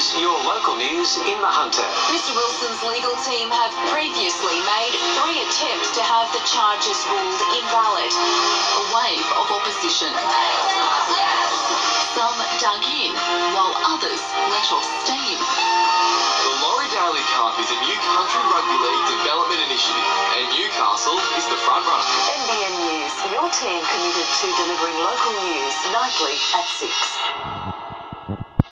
News, your local news in the Hunter. Mr Wilson's legal team have previously made three attempts to have the charges ruled invalid. A wave of opposition. Some dug in, while others let off steam. The Laurie Daley Cup is a new country rugby league development initiative, and Newcastle is the front runner. NBN News, your team committed to delivering local news nightly at 6.